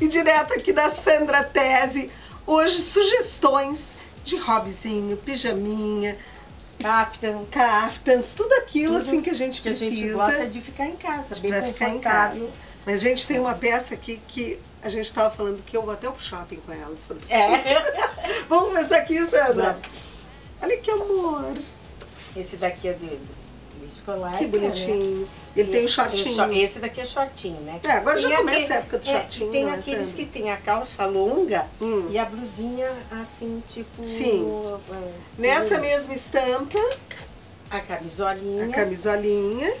E direto aqui da Sandra Tese, hoje sugestões de hobbyzinho, pijaminha, Caftan. caftans, tudo aquilo Tudo assim que a gente que a precisa. gente gosta de ficar em casa, bem pra ficar em casa. Mas a gente tem uma peça aqui que a gente estava falando que eu vou até o shopping com ela, se for. É. Vamos começar aqui, Sandra. Vamos. Olha que amor. Esse daqui é de escolar. Que bonitinho. Ele tem o shortinho. Esse daqui é shortinho, né? É, agora já Tem começa aquele- a época do é, shortinho, Tem não é, aqueles Sandra? que tem a calça longa Hum. e a blusinha assim, tipo... Sim. é, Nessa mesma estampa, A camisolinha. a camisolinha,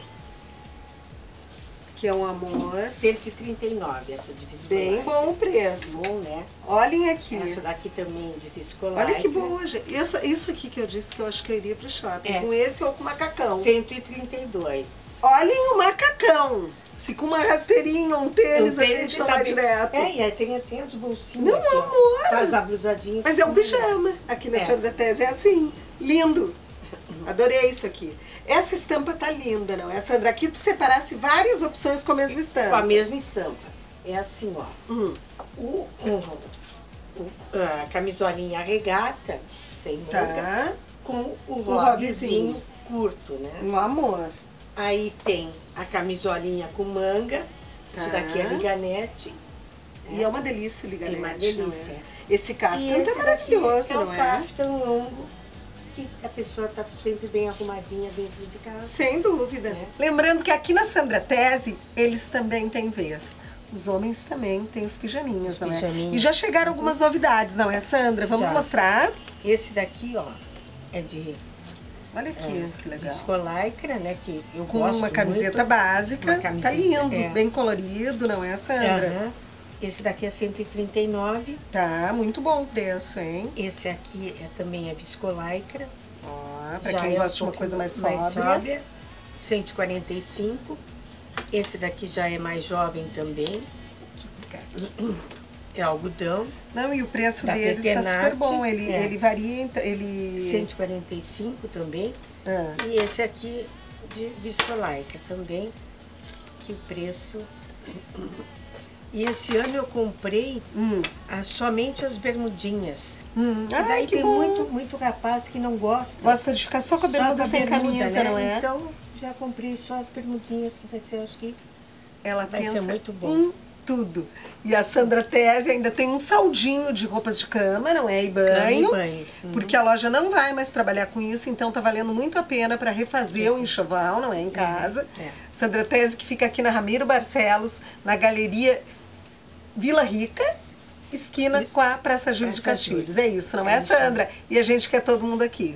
que é um amor. 139, essa de viscolar. Bem bom o preço. Bom, né? Olhem aqui. Essa daqui também de viscolar. Olha que boa, gente. Isso, isso aqui que eu disse que eu acho que eu iria pro shopping. É. Com esse ou com macacão. 132. Olhem o macacão. Se com uma rasteirinha, um tênis, Um a tênis gente tá vai bem- direto. É, e aí tem até os bolsinhos. Não, aqui, amor. Faz a blusadinha. Mas é um pijama. Aqui na É. Sandra Tese é assim. Lindo. Adorei isso aqui. Essa estampa tá linda, não é, Sandra? Aqui tu separasse várias opções com a mesma estampa. Com a mesma estampa. É assim, ó. Hum, O, o- o- a camisolinha regata, sem manga, tá. com o O hobbyzinho. curto, né? Um amor. Aí tem a camisolinha com manga. Isso Tá. daqui é liganete. E é uma delícia o liganete. É uma delícia. é? Esse caftan tá maravilhoso, é não o é? caftan longo, que a pessoa tá sempre bem arrumadinha dentro de casa. Sem dúvida. É. Lembrando que aqui na Sandra Tese, eles também têm vez. Os homens também têm os pijaminhas, Os não é? E já chegaram algumas novidades, não é, Sandra? Vamos Já. mostrar. Esse daqui, ó, é de Olha aqui, que legal. viscolaicra, né? Que eu Com gosto uma camiseta muito. básica. Uma camiseta, tá lindo, é. bem colorido, não é, Sandra? Aham. Esse daqui é 139. Tá, muito bom o preço, hein? Esse aqui é, também é viscolaicra. Ó, pra Já quem é um gosta de uma pouquinho coisa mais sóbria. sóbria. 145. Esse daqui já é mais jovem também. É algodão. Não, e o preço Da deles tá Petenat, super bom. Ele, é. ele varia, ele... 145 também. Ah, E esse aqui de viscolaica também, que o preço... E esse ano eu comprei hum, as- somente as bermudinhas. hum. E daí tem bom. muito, muito rapaz que não gosta. Gosta de ficar só com a bermuda com a sem bermuda, camisa, né? não é? Então já comprei só as bermudinhas que vai ser, acho que Ela Vai ser pensa muito bom. em tudo. E a Sandra Tese ainda tem um saldinho de roupas de cama, não é? E banho. E banho. Uhum. Porque a loja não vai mais trabalhar com isso, então tá valendo muito a pena para refazer o enxoval, não é? Em casa. é. Sandra Tese, que fica aqui na Ramiro Barcelos, na Galeria Vila Rica, esquina Isso. com a Praça Júlio de Júlio. Castilhos. É isso, não é, É. Sandra? E a gente quer todo mundo aqui.